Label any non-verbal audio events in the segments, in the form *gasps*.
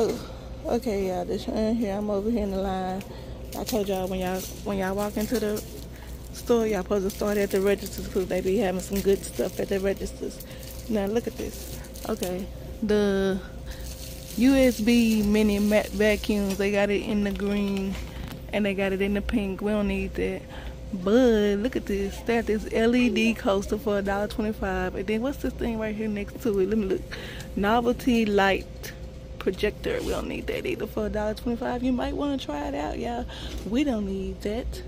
Oh, okay, y'all. This in here. I'm over here in the line. I told y'all when y'all when y'all walk into the store, y'all supposed to start at the registers because they be having some good stuff at the registers. Now look at this. Okay, the USB mini vacuums. They got it in the green and they got it in the pink. We don't need that. But look at this. They got this LED coaster for $1.25. And then what's this thing right here next to it? Let me look. Novelty light projector. We don't need that either for $1.25. You might want to try it out, y'all. We don't need that.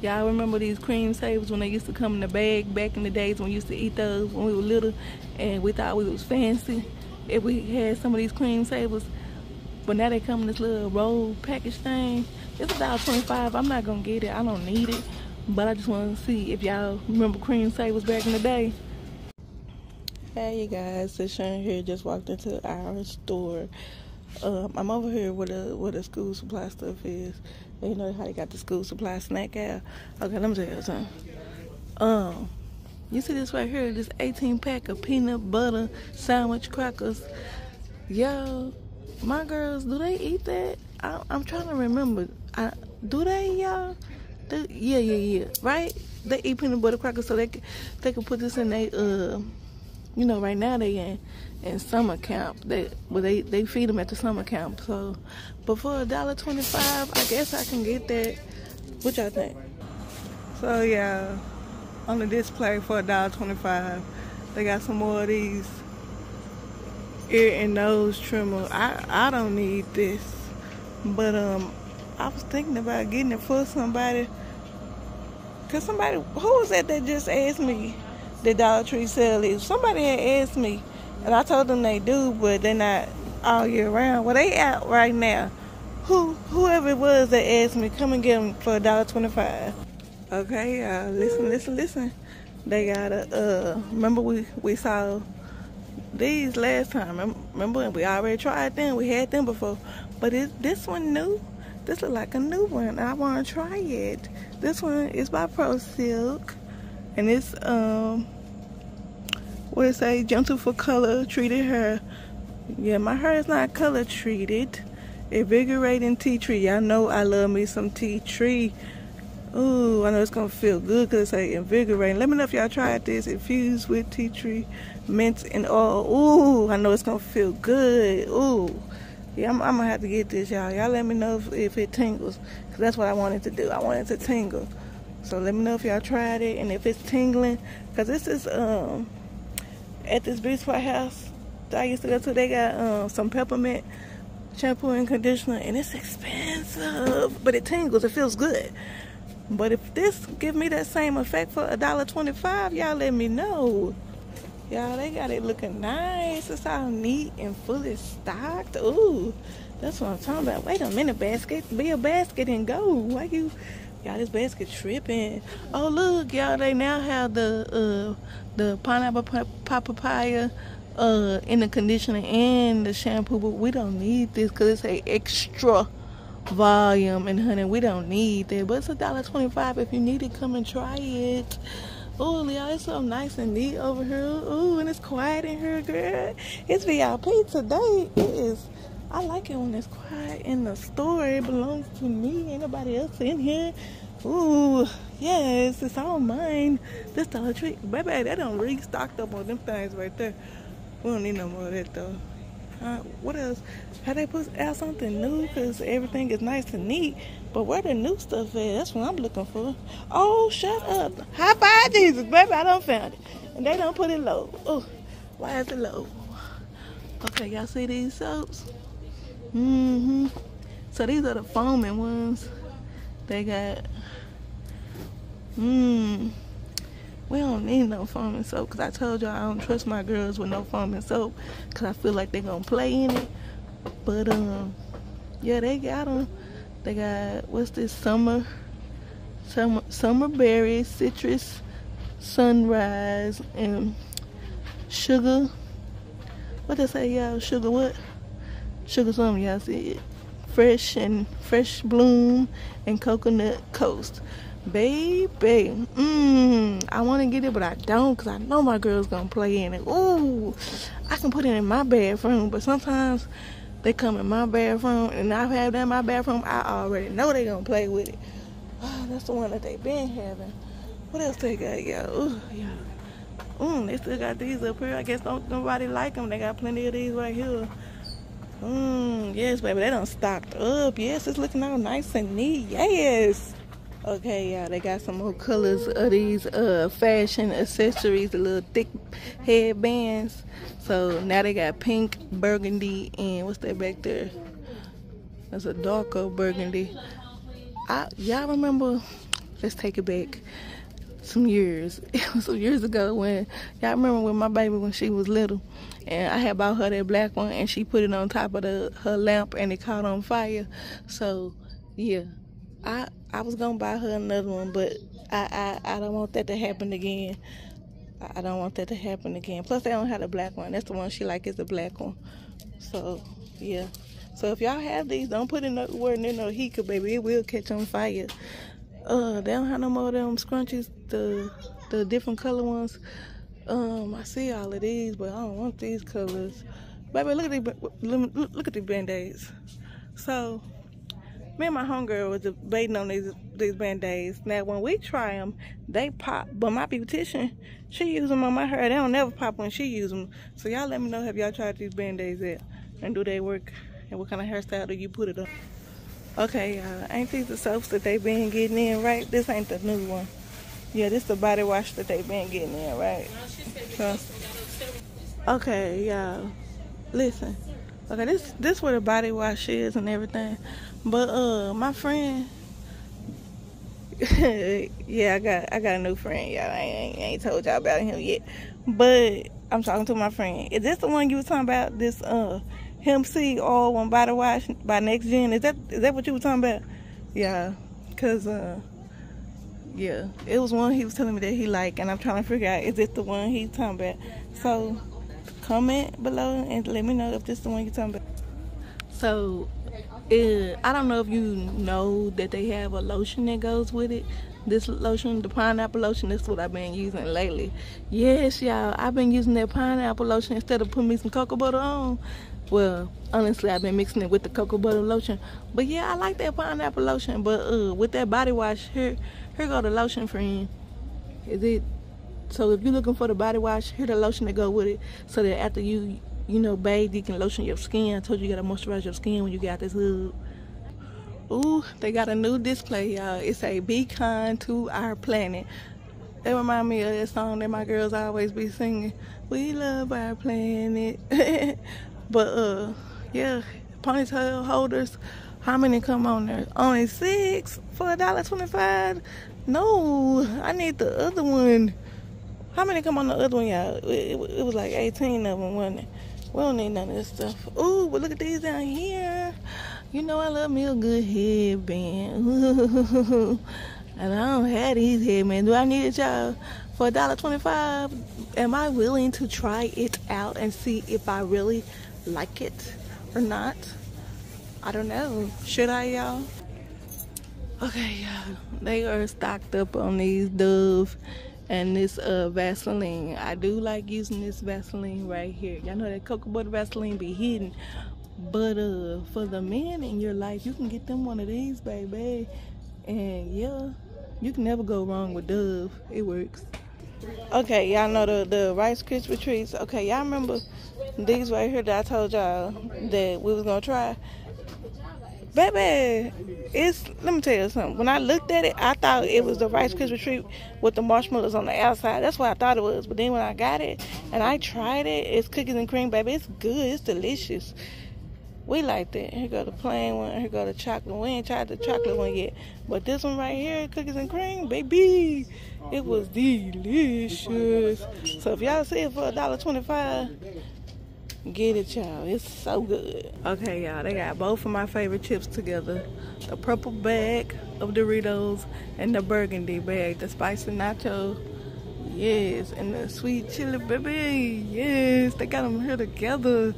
Y'all remember these Creme Savers when they used to come in the bag back in the days when we used to eat those when we were little and we thought we was fancy if we had some of these Creme Savers. But now they come in this little roll package thing. It's $1.25. I'm not gonna get it. I don't need it. But I just want to see if y'all remember Creme Savers back in the day. Hey you guys, it's Sharon here. Just walked into our store. Um, I'm over here where the where the school supply stuff is. You know how they got the school supply snack out. Okay, let me tell you something. Um, you see this right here? This 18 pack of peanut butter sandwich crackers. Yo, my girls, do they eat that? I, am trying to remember. I, do they, y'all? Do, Yeah, yeah, yeah. Right? They eat peanut butter crackers so they can, they can put this in their uh you know, right now they in in summer camp. They well they they feed them at the summer camp. So, but for a dollar twenty five, I guess I can get that. What y'all think? So yeah, on the display for a dollar twenty five, they got some more of these ear and nose trimmer. I I don't need this, but um, I was thinking about getting it for somebody. Cause somebody who was that that just asked me the Dollar Tree sale is. Somebody had asked me, and I told them they do, but they're not all year round. Well, they out right now. Who, whoever it was that asked me, come and get them for a dollar twenty-five. Okay, uh, listen, listen, listen. They got a. Uh, remember we we saw these last time. Remember we already tried them. We had them before, but is this one new? This look like a new one. I want to try it. This one is by Pro Silk and it's um what it say gentle for color treated hair yeah my hair is not color treated invigorating tea tree y'all know i love me some tea tree Ooh, I know it's gonna feel good because it's say invigorating. Let me know if y'all tried this. Infused with tea tree, mint, and oil. Ooh, I know it's gonna feel good. Ooh, yeah, I'm, I'm gonna have to get this, y'all. Y'all let me know if, if it tingles, because that's what I wanted to do. I wanted to tingle. So let me know if y'all tried it and if it's tingling. Because this is um at this beauty spot house that I used to go to. They got um, some peppermint shampoo and conditioner and it's expensive. But it tingles. It feels good. But if this give me that same effect for a dollar twenty-five, y'all let me know. Y'all, they got it looking nice. It's all neat and fully stocked. Ooh, that's what I'm talking about. Wait a minute, basket. Be a basket and go. Why you Y'all, this basket tripping. Oh, look, y'all, they now have the uh, the pineapple papaya uh, in the conditioner and the shampoo, but we don't need this because it's a extra volume. And honey, we don't need that. But it's a dollar twenty-five. If you need it, come and try it. Oh, y'all, it's so nice and neat over here. Oh, and it's quiet in here, girl. It's VIP today. It is I like it when it's quiet in the store. It belongs to me. Ain't nobody else in here. Ooh, yes, it's all mine. This Dollar Tree, baby, they don't really stocked up on them things right there. We don't need no more of that though. Uh, what else? How they put out something new? Cause everything is nice and neat. But where the new stuff at? That's what I'm looking for. Oh, shut up! High five, Jesus, baby, I don't found it, and they don't put it low. Oh, why is it low? Okay, y'all see these soaps? Mm-hmm. So these are the foaming ones. They got, mmm. We don't need no foaming soap because I told y'all I don't trust my girls with no foaming soap because I feel like they're going to play in it. But, um, yeah, they got them. They got, what's this, summer, summer, summer berry, citrus, sunrise, and sugar. What they say, y'all? Sugar what? Sugar something y'all see it fresh and fresh bloom and coconut coast Baby, mmm, I want to get it, but I don't because I know my girl's to play in it. Ooh, I can put it in my bathroom, but sometimes they come in my bathroom and I've had them in my bathroom. I already know they to play with it. Oh, that's the one that they been having. What else they got, yo? Ooh, yeah. Mm, they still got these up here. I guess don't nobody like them. They got plenty of these right here. Mmm, yes, baby. They don't stocked up. Yes, it's looking all nice and neat. Yes. Okay, y'all, they got some more colors of these uh fashion accessories, the little thick headbands. So now they got pink, burgundy, and what's that back there? That's a darker burgundy. Y'all remember? Let's take it back some years. *laughs* It some years ago when y'all remember when my baby when she was little, and I had bought her that black one, and she put it on top of the her lamp, and it caught on fire. So yeah, I I was gonna buy her another one, but I I, I don't want that to happen again. I don't want that to happen again. Plus, they don't have the black one. That's the one she like is the black one. So yeah. So if y'all have these, don't put in no word in no heat, baby, it will catch on fire. Uh, they don't have no more of them scrunchies, the the different color ones. Um, I see all of these, but I don't want these colors. Baby, look at these, look at these band-aids. So, me and my homegirl was debating on these these band-aids. Now, when we try them, they pop. But my beautician, she use them on my hair. They don't never pop when she use them. So y'all let me know have y'all tried these band-aids yet, and do they work? And what kind of hairstyle do you put it on? Okay, y'all. Ain't these the soaps that they been getting in, right? This ain't the new one. Yeah, this the body wash that they been getting in, right? So, okay, y'all. Listen. Okay, this this where the body wash is and everything. But uh my friend *laughs* yeah, I got I got a new friend, y'all. I ain't, ain't told y'all about him yet. But I'm talking to my friend. Is this the one you was talking about? This uh him see all one body wash by next gen. Is that is that what you were talking about? Yeah, cause uh, yeah, it was one he was telling me that he liked, and I'm trying to figure out is it the one he's talking about. So comment below and let me know if this is the one you're talking about. So I don't know if you know that they have a lotion that goes with it. This lotion, the pineapple lotion, that's what I've been using lately. Yes, y'all, I've been using that pineapple lotion instead of putting me some cocoa butter on. Well, honestly, I've been mixing it with the cocoa butter lotion. But yeah, I like that pineapple lotion. But uh, with that body wash, here, here go the lotion, friend. Is it? So if you're looking for the body wash, here the lotion to go with it. So that after you, you know, bathe, you can lotion your skin. I told you you gotta moisturize your skin when you got this hood. Ooh, they got a new display, y'all. It's a Be Kind to Our Planet. They remind me of that song that my girls always be singing. We love our planet. *laughs* But uh, yeah, ponytail holders. How many come on there? Only six for a dollar twenty-five. No, I need the other one. How many come on the other one, y'all? It, it, was like 18 of them, wasn't it? We don't need none of this stuff. Ooh, but look at these down here. You know I love me a good headband. *laughs* and I don't have these headbands. Do I need it, y'all? For a dollar twenty-five? Am I willing to try it out and see if I really like it or not. I don't know. Should I, y'all? Okay, y'all. They are stocked up on these Dove and this uh, Vaseline. I do like using this Vaseline right here. Y'all know that cocoa butter Vaseline be hidden. But uh, for the men in your life, you can get them one of these, baby. And yeah, you can never go wrong with Dove. It works. Okay, y'all know the, the Rice Krispie treats. Okay, y'all remember these right here that I told y'all that we was gonna try. Baby, it's let me tell you something. When I looked at it, I thought it was the Rice Krispie treat with the marshmallows on the outside. That's what I thought it was. But then when I got it and I tried it, it's cookies and cream, baby. It's good. It's delicious. We like that. Here go the plain one. Here go the chocolate. We ain't tried the chocolate one yet. But this one right here, cookies and cream, baby. It was delicious. So if y'all see it for a dollar twenty-five, get it, y'all. It's so good. Okay, y'all. They got both of my favorite chips together: the purple bag of Doritos and the burgundy bag, the spicy nacho. Yes, and the sweet chili, baby. Yes, they got them here together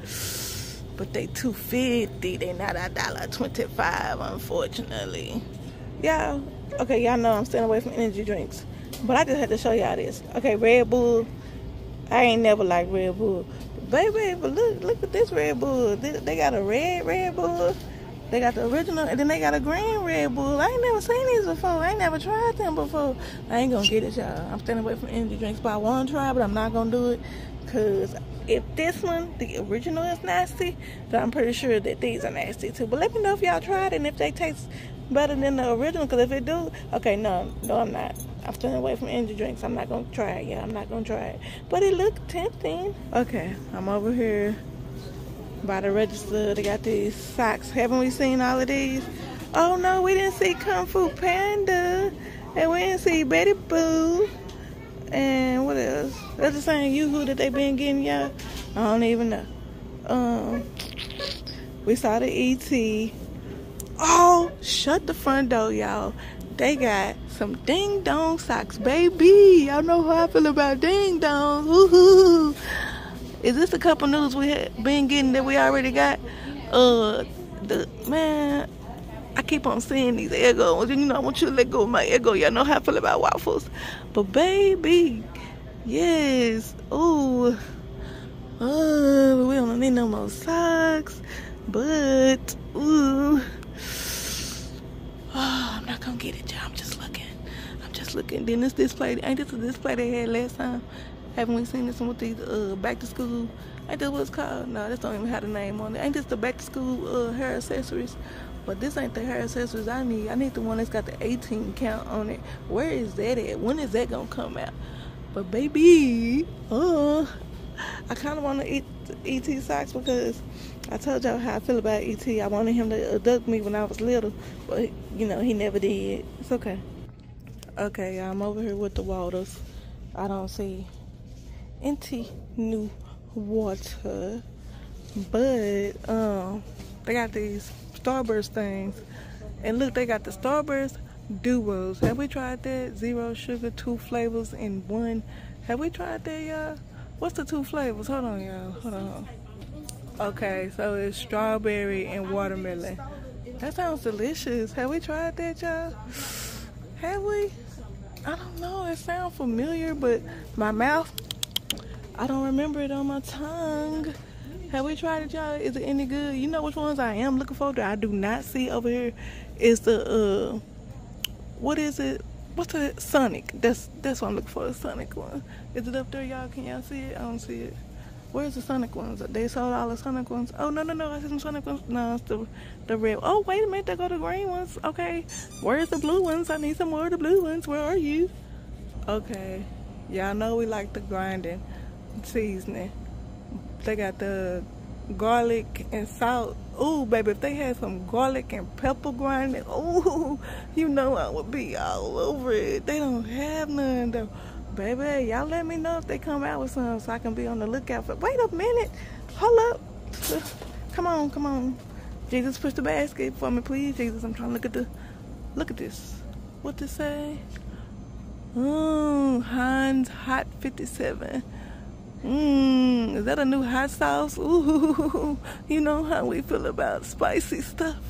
but they 250 they not a dollar 25 unfortunately yeah Okay, y'all know I'm staying away from energy drinks. But I just had to show y'all this. Okay, Red Bull. I ain't never liked Red Bull. Baby, but look, look at this Red Bull. They, they got a red Red Bull. They got the original, and then they got a green Red Bull. I ain't never seen these before. I ain't never tried them before. I ain't gonna get it, y'all. I'm staying away from energy drinks, but I want to try, but I'm not gonna do it. Cause if this one, the original, is nasty, then I'm pretty sure that these are nasty too. But let me know if y'all tried and if they taste better than the original. Cause if it do, okay, no, no, I'm not. I'm staying away from energy drinks. I'm not gonna try it. Yeah, I'm not gonna try it. But it looked tempting. Okay, I'm over here by the register. They got these socks. Haven't we seen all of these? Oh no, we didn't see Kung Fu Panda. And we didn't see Betty Boop. And what else? That's the same Yoo-Hoo that they been getting, y'all. I don't even know. Um, we saw the ET. Oh, shut the front door, y'all. They got some ding dong socks, baby. Y'all know how I feel about ding dongs. Woohoo! Is this a couple noodles we had been getting that we already got? Uh, the man, I keep on seeing these Eggos. You know, I want you to let go of my Eggo. Y'all know how I feel about waffles. But baby, yes. Ooh. Oh, we don't need no more socks. But ooh. *sighs* I'm not gonna get it, y'all. I'm just looking. I'm just looking. Then this display, ain't this a display they had last time? Haven't we seen this one with these uh, back to school? Ain't this what it's called? No, this don't even have a name on it. Ain't this the back to school uh, hair accessories? But this ain't the hair accessories I need. I need the one that's got the 18 count on it. Where is that at? When is that gonna come out? But baby, uh, I kind of want to eat ET socks because I told y'all how I feel about ET. I wanted him to abduct me when I was little, but you know he never did. It's okay. Okay, I'm over here with the Walters. I don't see any new water. But um they got these Starburst things. And look, they got the Starburst duos. Have we tried that? Zero sugar, two flavors in one. Have we tried that, y'all? What's the two flavors? Hold on, y'all. Hold on. Okay, so it's strawberry and watermelon. That sounds delicious. Have we tried that, y'all? Have we? I don't know. It sounds familiar, but my mouth I don't remember it on my tongue. Have we tried it, y'all? Is it any good? You know which ones I am looking for that I do not see over here? Is the uh, what is it? What's the Sonic? That's that's what I'm looking for. The Sonic one. Is it up there, y'all? Can y'all see it? I don't see it. Where's the Sonic ones? They sold all the Sonic ones. Oh no no no! I see some Sonic ones. No, it's the the red. Oh wait a minute, they go the green ones. Okay, where's the blue ones? I need some more of the blue ones. Where are you? Okay, y'all know we like the grinding seasoning. They got the garlic and salt. Ooh, baby, if they had some garlic and pepper grinding, ooh, *laughs* you know I would be all over it. They don't have none though. Baby, y'all let me know if they come out with some so I can be on the lookout for. Wait a minute. Hold up. Come on, come on. Jesus, push the basket for me, please. Jesus, I'm trying to look at the, look at this. What to say? Mmm, Heinz Hot 57. Mmm, is that a new hot sauce? Ooh, *laughs* you know how we feel about spicy stuff.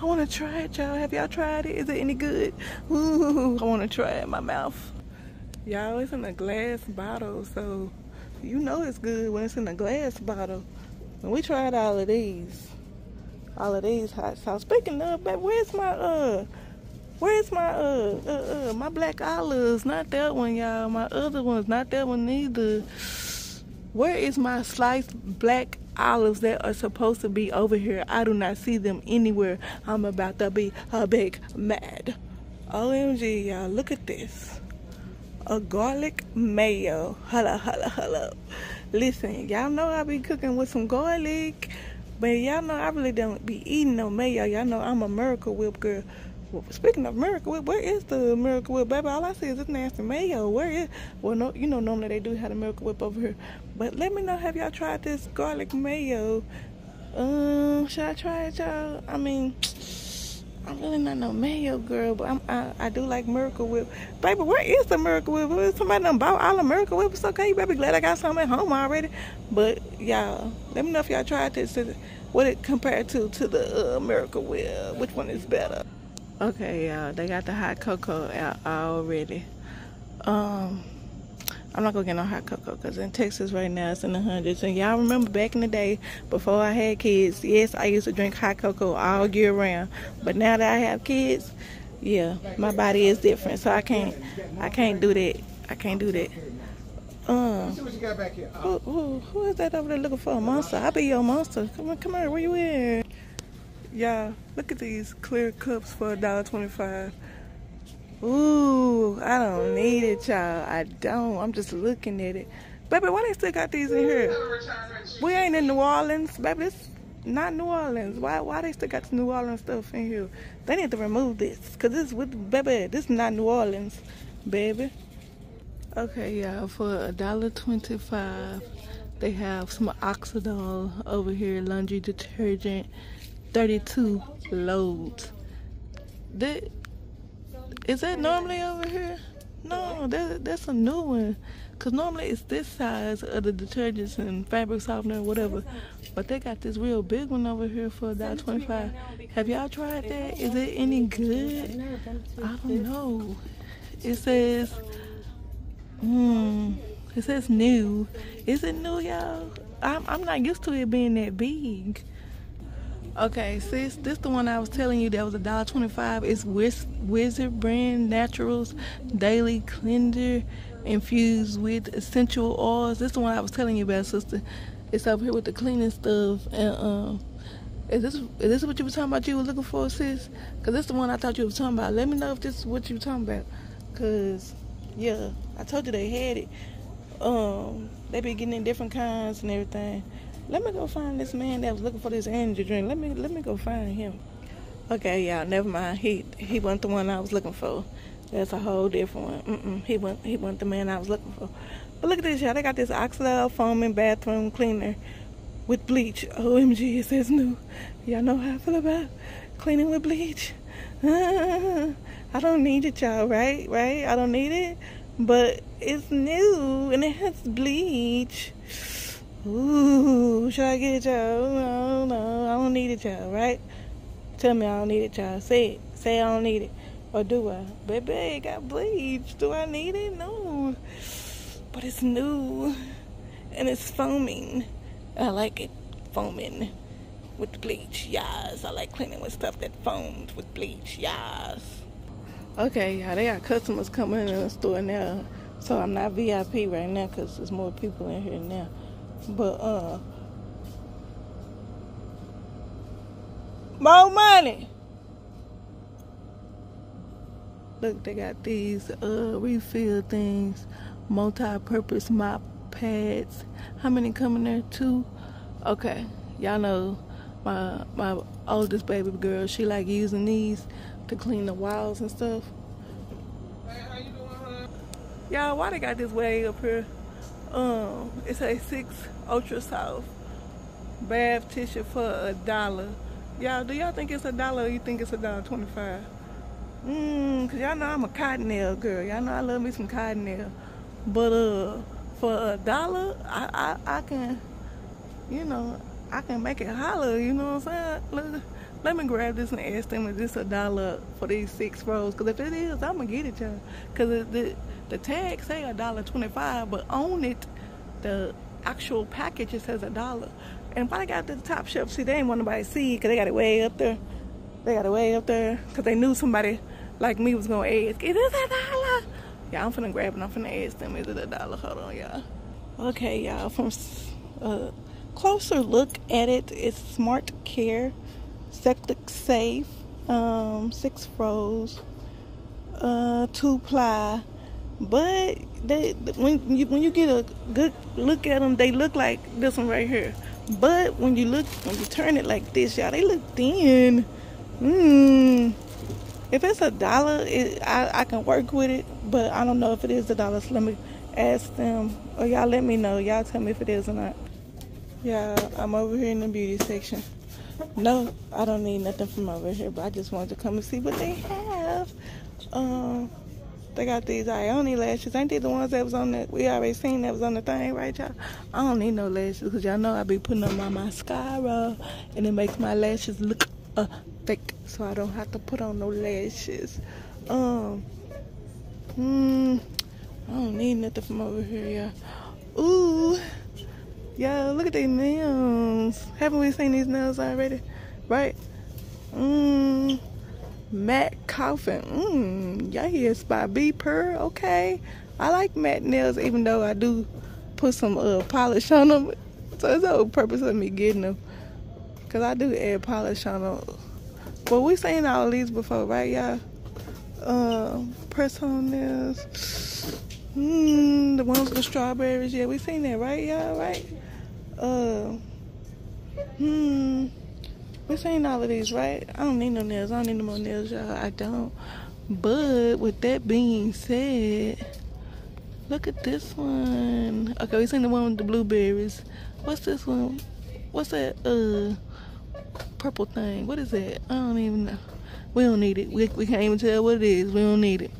I want to try it, y'all. Have y'all tried it? Is it any good? Ooh, I want to try it in my mouth. Y'all, it's in a glass bottle, so you know it's good when it's in a glass bottle. And we tried all of these. All of these hot sauce. Speaking of, where's my, uh, where's my, uh, uh, uh, my black olives? Not that one, y'all. My other one's not that one either. Where is my sliced black olives that are supposed to be over here? I do not see them anywhere. I'm about to be a big mad. OMG, y'all, look at this. A garlic mayo. Hello, hello, hello. Listen, y'all know I be cooking with some garlic. But y'all know I really don't be eating no mayo. Y'all know I'm a Miracle Whip girl. Speaking of Miracle Whip, where is the Miracle Whip, baby? All I see is this nasty mayo. Where is? Well, no, you know normally they do have a Miracle Whip over here, but let me know have y'all tried this garlic mayo? Um, should I try it, y'all? I mean, I'm really not no mayo girl, but I'm, I, I do like Miracle Whip. Baby, where is the Miracle Whip? If somebody done bought all the Miracle Whip. It's okay, baby. Glad I got some at home already. But y'all, let me know if y'all tried this. What it compared to to the uh, Miracle Whip. Which one is better? Okay, y'all, they got the hot cocoa out already. Um, I'm not gonna get no hot cocoa because in Texas right now it's in the hundreds. And y'all remember back in the day before I had kids, yes, I used to drink hot cocoa all year round. But now that I have kids, yeah, my body is different, so I can't, I can't do that. I can't do that. Um, who, who, who is that over there looking for a monster? I'll be your monster. Come on, come here. Where you at? Y'all, look at these clear cups for a dollar twenty-five. Ooh, I don't need it, y'all. I don't. I'm just looking at it. Baby, why they still got these in here? We ain't in New Orleans, baby. This not New Orleans. Why why they still got the New Orleans stuff in here? They need to remove this. Cause this with baby, this is not New Orleans, baby. Okay, y'all, for a dollar twenty-five, they have some Oxydol over here, laundry detergent. 32 loads. That is that normally over here? No, that that's a new one. Cause normally it's this size of the detergents and fabric softener or whatever. But they got this real big one over here for $1.25. Have y'all tried that? Is it any good? I don't know. It says hmm it says new. Is it new, y'all? I'm I'm not used to it being that big. Okay, sis, this the one I was telling you that was a dollar twenty-five. It's Wiz- Wizard Brand Naturals Daily Cleanser infused with essential oils. This is the one I was telling you about, sister. It's up here with the cleaning stuff. And um, is this is this what you were talking about? You were looking for, sis? Cause this is the one I thought you were talking about. Let me know if this is what you were talking about. Cause yeah, I told you they had it. Um, they be getting in different kinds and everything. Let me go find this man that was looking for this energy drink. Let me let me go find him. Okay, y'all, never mind. He he wasn't the one I was looking for. That's a whole different one. Mm-mm, he wasn't he wasn't the man I was looking for. But look at this, y'all. They got this Oxydol foaming bathroom cleaner with bleach. OMG, it says new. Y'all know how I feel about cleaning with bleach. *laughs* I don't need it, y'all. Right, right. I don't need it, but it's new and it has bleach. Ooh, should I get it, y'all? No, no, I don't need it, y'all, right? Tell me I don't need it, y'all. Say it. Say I don't need it. Or do I? Baby, it got bleach. Do I need it? No. But it's new. And it's foaming. I like it foaming with bleach. Yes. I like cleaning with stuff that foams with bleach. Yes. Okay, yeah, they got customers coming in the store now. So I'm not VIP right now because there's more people in here now. But uh more money. Look, they got these uh refill things, multi-purpose mop pads. How many coming there? Two? Okay. Y'all know my my oldest baby girl, she like using these to clean the walls and stuff. Hey, how you doing huh? Y'all, why they got this way up here? Um, it's a six ultra soft bath tissue for a dollar. Y'all, do y'all think it's a dollar or you think it's a dollar twenty-five? Mmm, cause y'all know I'm a cottonelle girl. Y'all know I love me some cottonelle. But uh, for a dollar, I, I, I can, you know, I can make it holler. You know what I'm saying? Look, let me grab this and ask them is this a dollar for these six rolls? Cause if it is, I'm gonna get it, y'all. Cause the the tag say a dollar twenty-five, but on it, the actual package it says a dollar. And when I got to the top shelf, see, they ain't want nobody to see because they got it way up there. They got it way up there because they knew somebody like me was going to ask, is this a dollar? Yeah, I'm finna grab it. I'm finna ask them, is it a dollar? Hold on, y'all. Okay, y'all, from a uh, closer look at it, it's Smart Care, Septic Safe, um, six rows, uh, two ply, but they when you when you get a good look at them, they look like this one right here. But when you look when you turn it like this, y'all, they look thin. Mmm. If it's a dollar, it, I I can work with it, but I don't know if it is a dollar. So let me ask them, or y'all let me know. Y'all tell me if it is or not. Yeah, I'm over here in the beauty section. No, I don't need nothing from over here, but I just wanted to come and see what they have. Um. They got these Ioni lashes. Ain't these the ones that was on the, we already seen that was on the thing, right, y'all? I don't need no lashes because y'all know I be putting on my mascara and it makes my lashes look fake so I don't have to put on no lashes. Um, hmm, I don't need nothing from over here, y'all. Ooh, y'all, look at these nails. Haven't we seen these nails already? Right? Mmm, matte coffin. Mmm, hear it's by B Pearl. Okay, I like matte nails, even though I do put some uh, polish on them. So it's the whole purpose of me getting them. Cause I do add polish on them. But we seen all these before, right, y'all? Uh, press on nails. Mmm, the ones with the strawberries. Yeah, we seen that, right, y'all? Right? Uh, hmm. We seen all of these, right? I don't need no nails. I don't need no more nails, y'all. I don't. But with that being said, look at this one. Okay, we seen the one with the blueberries. What's this one? What's that? Uh purple thing. What is that? I don't even know. We don't need it. We, we can't even tell what it is. We don't need it.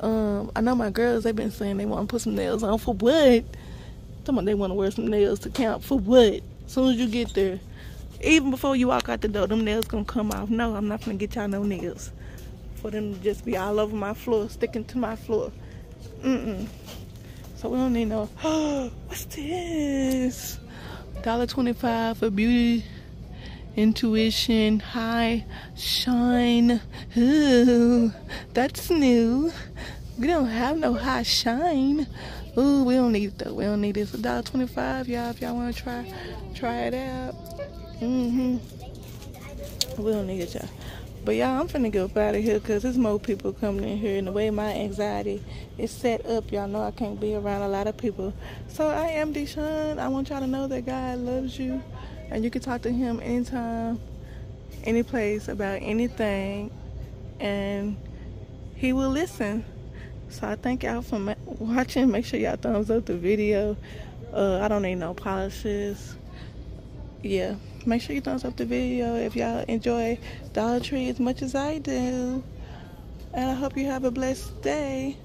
Um, I know my girls, they've been saying they want to put some nails on for what? Talking they want to wear some nails to count for what? As soon as you get there. Even before you walk out the door, them nails gonna come off. No, I'm not gonna get y'all no nails. For them to just be all over my floor, sticking to my floor. Mm-mm. So we don't need no, *gasps* what's this? $1.25 for beauty intuition, high shine. Ooh, that's new. We don't have no high shine. Ooh, we don't need it though. We don't need dollar twenty-five, y'all. If y'all want to try, try it out. Mm-hmm. We don't need it, y'all. But y'all, I'm finna get up out of here because there's more people coming in here. And the way my anxiety is set up, y'all know I can't be around a lot of people. So I am Deshun. I want y'all to know that God loves you and you can talk to him anytime, any place about anything, and he will listen. So I thank y'all for watching. Make sure y'all thumbs up the video. Uh, I don't need no polishes. Yeah, make sure you thumbs up the video if y'all enjoy Dollar Tree as much as I do. And I hope you have a blessed day.